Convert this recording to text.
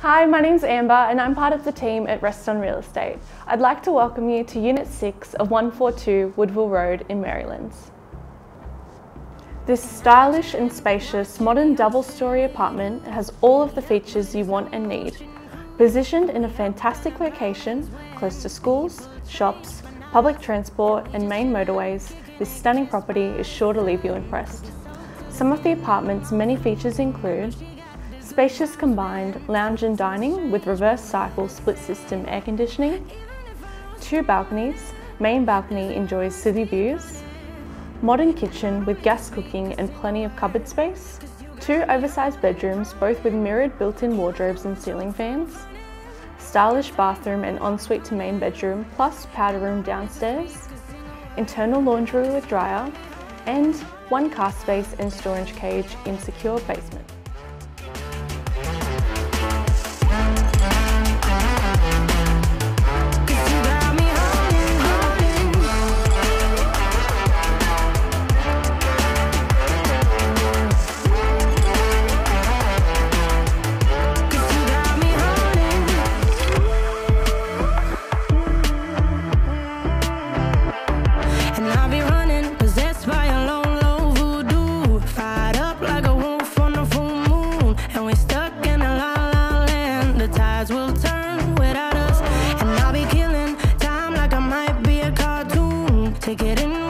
Hi, my name's Amber and I'm part of the team at Reston Real Estate. I'd like to welcome you to Unit 6 of 142 Woodville Road in Merrylands. This stylish and spacious modern double-storey apartment has all of the features you want and need. Positioned in a fantastic location, close to schools, shops, public transport and main motorways, this stunning property is sure to leave you impressed. Some of the apartment's many features include spacious combined lounge and dining with reverse cycle split system air conditioning, two balconies, main balcony enjoys city views, modern kitchen with gas cooking and plenty of cupboard space, two oversized bedrooms both with mirrored built-in wardrobes and ceiling fans, stylish bathroom and ensuite to main bedroom plus powder room downstairs, internal laundry with dryer, and one car space and storage cage in secure basement. to get in